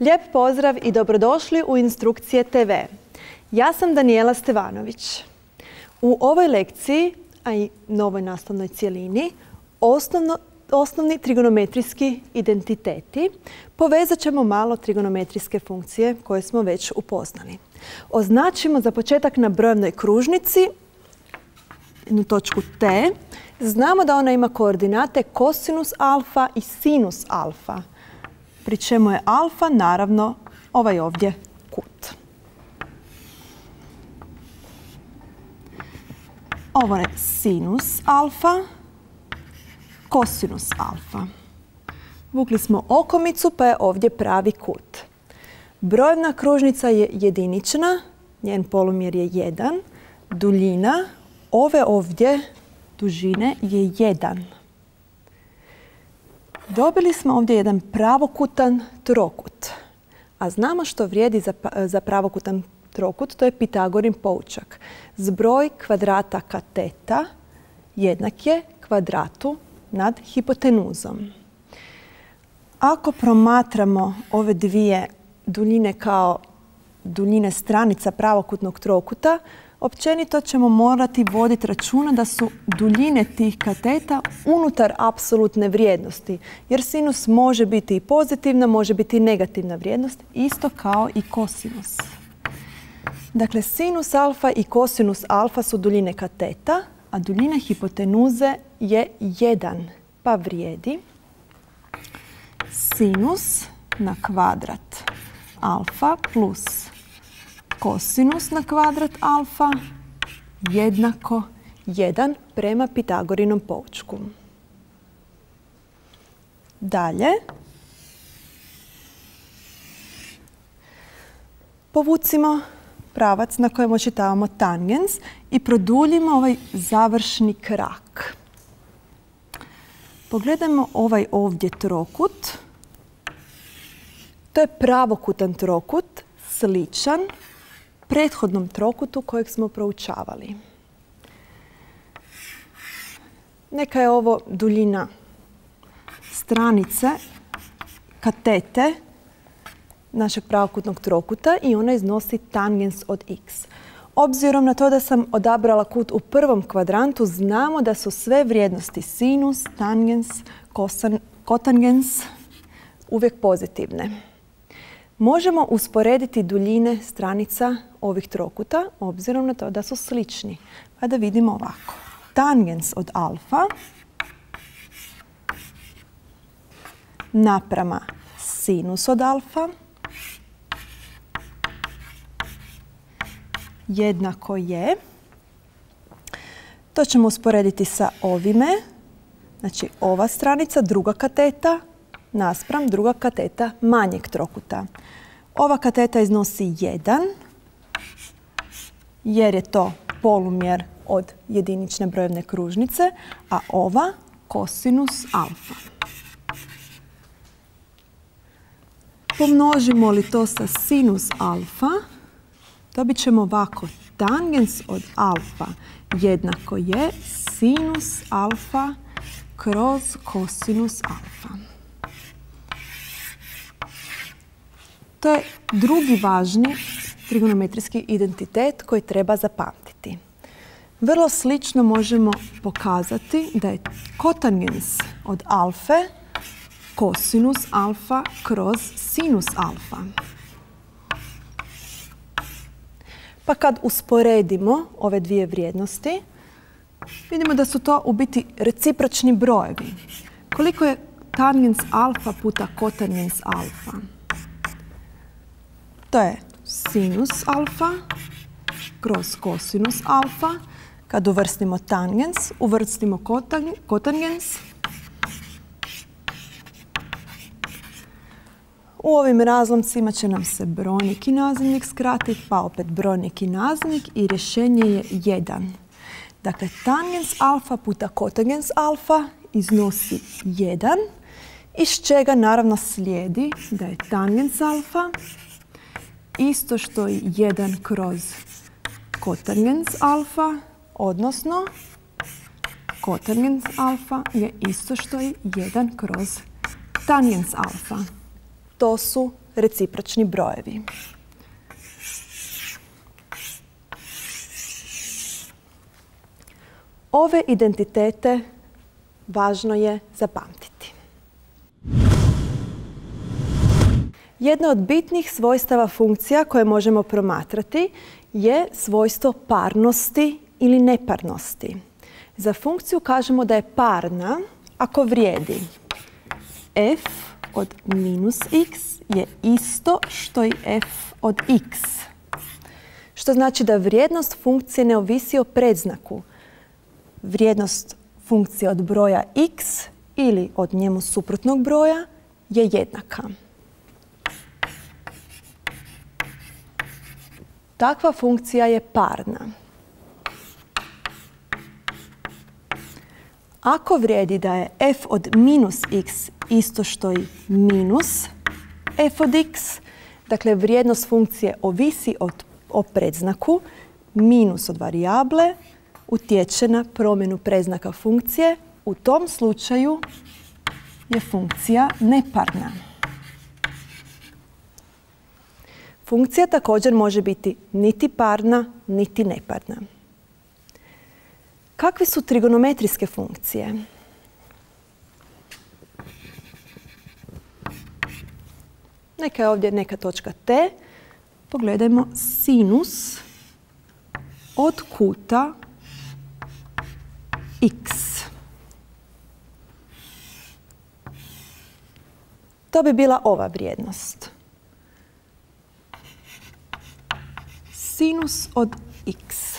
Lijep pozdrav i dobrodošli u Instrukcije TV. Ja sam Danijela Stevanović. U ovoj lekciji, a i novoj nastavnoj cijelini, osnovni trigonometrijski identiteti, povezat ćemo malo trigonometrijske funkcije koje smo već upoznali. Označimo za početak na brojevnoj kružnici jednu točku T. Znamo da ona ima koordinate kosinus alfa i sinus alfa pri čemu je alfa naravno ovaj ovdje kut. Ovo je sinus alfa, kosinus alfa. Vukli smo okomicu pa je ovdje pravi kut. Brojevna kružnica je jedinična, njen polumjer je 1. Duljina ove ovdje dužine je 1. Dobili smo ovdje jedan pravokutan trokut. A znamo što vrijedi za, za pravokutan trokut, to je Pitagorin poučak. Zbroj kvadrata kateta jednak je kvadratu nad hipotenuzom. Ako promatramo ove dvije duljine kao duljine stranica pravokutnog trokuta, općenito ćemo morati voditi računa da su duljine tih kateta unutar apsolutne vrijednosti. Jer sinus može biti i pozitivna, može biti i negativna vrijednost, isto kao i kosinus. Dakle, sinus alfa i kosinus alfa su duljine kateta, a duljina hipotenuze je 1, pa vrijedi sinus na kvadrat alfa plus kosinus na kvadrat alfa jednako 1 prema Pitagorinom poučku. Dalje. Povucimo pravac na kojem očitavamo tangens i produljimo ovaj završni krak. Pogledajmo ovaj ovdje trokut. To je pravokutan trokut, sličan prethodnom trokutu kojeg smo proučavali. Neka je ovo duljina stranice katete našeg pravokutnog trokuta i ona iznosi tangens od x. Obzirom na to da sam odabrala kut u prvom kvadrantu, znamo da su sve vrijednosti sinus, tangens, kotangens uvijek pozitivne. Možemo usporediti duljine stranica ovih trokuta, obzirom na to da su slični. Pa da vidimo ovako. Tangens od alfa naprama sinus od alfa jednako je. To ćemo usporediti sa ovime. Znači ova stranica, druga kateta, naspram druga kateta manjeg trokuta. Ova kateta iznosi 1 jer je to polumjer od jedinične brojevne kružnice, a ova kosinus alfa. Pomnožimo li to sa sinus alfa, dobit ćemo ovako. Tangens od alfa jednako je sinus alfa kroz kosinus alfa. To je drugi važni trigonometrijski identitet koji treba zapamtiti. Vrlo slično možemo pokazati da je kotangens od alfe kosinus alfa kroz sinus alfa. Pa kad usporedimo ove dvije vrijednosti, vidimo da su to u biti recipročni brojevi. Koliko je tangens alfa puta kotangens alfa? To je sinus alfa kroz kosinus alfa. Kad uvrstimo tangens, uvrstimo kotangens. U ovim razlomcima će nam se brojnik i nazivnik skratiti, pa opet brojnik i nazivnik i rješenje je 1. Dakle, tangens alfa puta kotangens alfa iznosi 1, iz čega naravno slijedi da je tangens alfa isto što i 1 kroz kotangens alfa, odnosno kotangens alfa je isto što i 1 kroz tangens alfa. To su recipročni brojevi. Ove identitete važno je zapamtiti. Jedna od bitnih svojstava funkcija koje možemo promatrati je svojstvo parnosti ili neparnosti. Za funkciju kažemo da je parna ako vrijedi f od minus x je isto što i f od x. Što znači da vrijednost funkcije ne ovisi o predznaku. Vrijednost funkcije od broja x ili od njemu suprotnog broja je jednaka. Takva funkcija je parna. Ako vrijedi da je f od minus x isto što i minus f od x, dakle vrijednost funkcije ovisi o predznaku, minus od varijable utječe na promjenu predznaka funkcije, u tom slučaju je funkcija neparna. Funkcija također može biti niti parna, niti neparna. Kakve su trigonometrijske funkcije? Neka je ovdje neka točka T. Pogledajmo sinus od kuta x. To bi bila ova vrijednost. Sinus od x.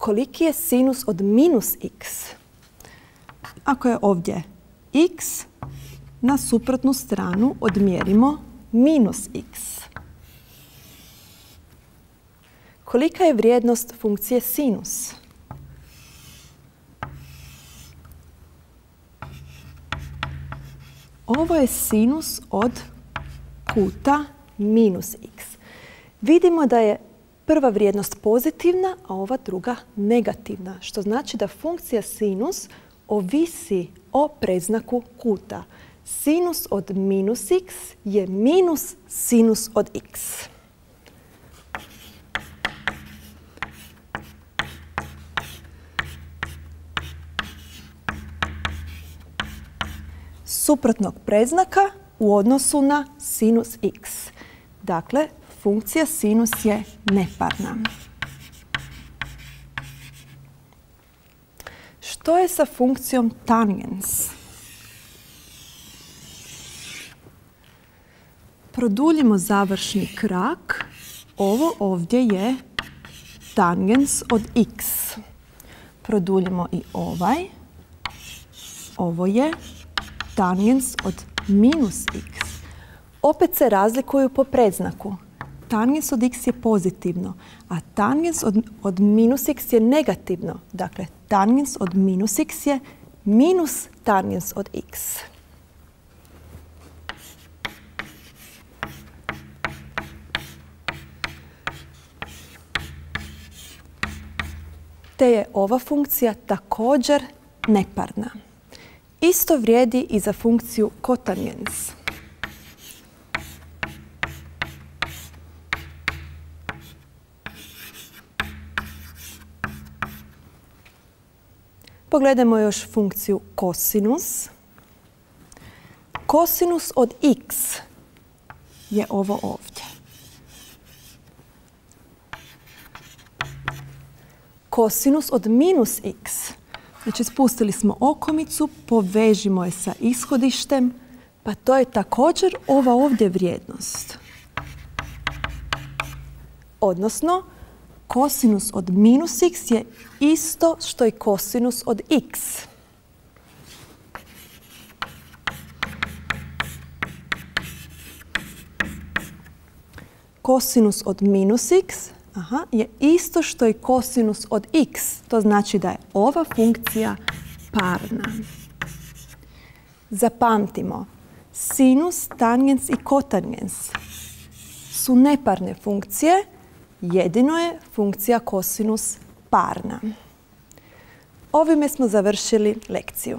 Koliki je sinus od minus x? Ako je ovdje x, na suprotnu stranu odmjerimo minus x. Kolika je vrijednost funkcije sinus? Ovo je sinus od kuta minus x. Vidimo da je prva vrijednost pozitivna, a ova druga negativna, što znači da funkcija sinus ovisi o preznaku kuta. Sinus od minus x je minus sinus od x. Suprotnog preznaka u odnosu na sinus x. Dakle, funkcija sinus je neparna. Što je sa funkcijom tangens? Produljimo završni krak. Ovo ovdje je tangens od x. Produljimo i ovaj. Ovo je tangens od minus x. Opet se razlikuju po predznaku tangens od x je pozitivno, a tangens od, minus x je negativno. Dakle, tangens od minus x je minus tangens od x. Te je ova funkcija također neparna. Isto vrijedi i za funkciju kotangens. Pogledajmo još funkciju kosinus. Kosinus od x je ovo ovdje. Kosinus od minus x. Znači spustili smo okomicu, povežimo je sa ishodištem, pa to je također ova ovdje vrijednost. Odnosno, kosinus od minus x je isto što i kosinus od x. Kosinus od minus x aha, je isto što i kosinus od x. To znači da je ova funkcija parna. Zapamtimo, sinus, tangens i kotangens su neparne funkcije, jedino je funkcija kosinus parna. Ovime smo završili lekciju.